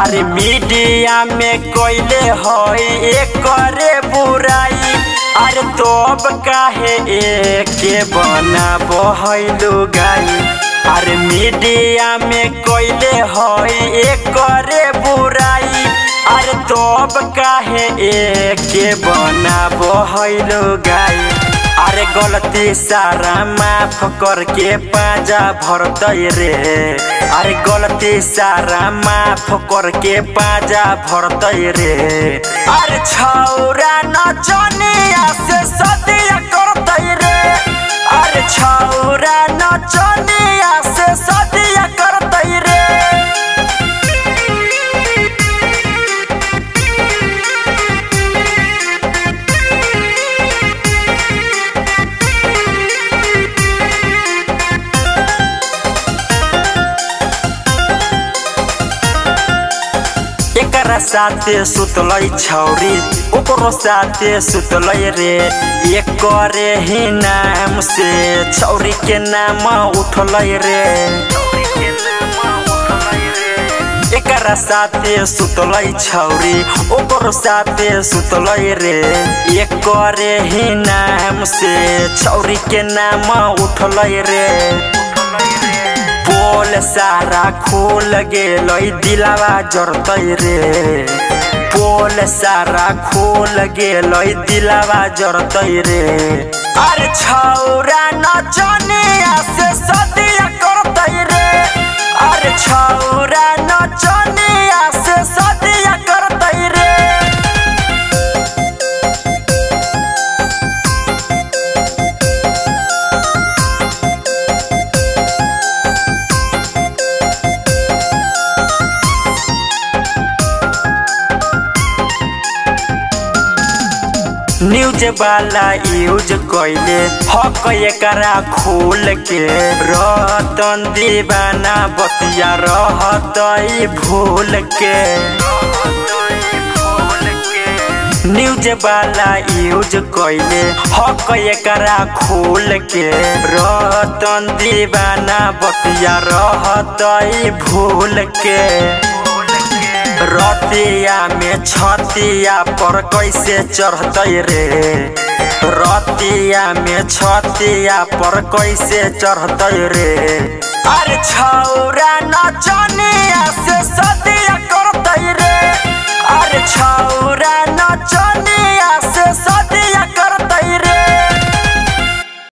अरे मीडिया में कोयले होई करे बुराई। अरे तब काहे एक बना बहलू गाई अरे मीडिया में कोयले होई करे बुराई। अरे तब काहे एक बना बहलू गाई अरे गलती सारा माफ़ करके पाजा भरत रे। अरे गलती सारा माफ़ करके पाजा भरत रे। अरे छौरा नचनिया से सदिया करत रे। अरे छौरा एकरा साथे सुतलै छौरी, ओकरो साथे सुतलै रे। एकरे ही नाम से छौरी के नाम उठलै रे। एकरा साथे सुतलै छौरी, ओकरो साथे सुतलै रे। एकरे ही नाम से छौरी के नाम उठलै रे। पोल सारा खोल गेलै दिलावा जरत रे। पोल सारा खोल लई दिलावा जरत रे। अरे छौरा नचनिया से सदिया करतै न्यूज़ वाला यूज़ कैले हक एकरा खोल के रतन दीवाना बतिया रहतई भूल के न्यूज़ वाला यूज़ कैले हक एकरा खोल के रतन दीवाना बतिया रहतई भूल के रतिया में छतिया पर कैसे चढ़त रे? रतिया में छतिया पर कैसे चढ़त रे? अरे छौरा नचनिया से सतिया करते रे। अरे छौरा नचनिया